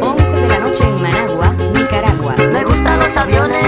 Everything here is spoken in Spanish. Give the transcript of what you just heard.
11 de la noche en Managua, Nicaragua. Me gustan los aviones.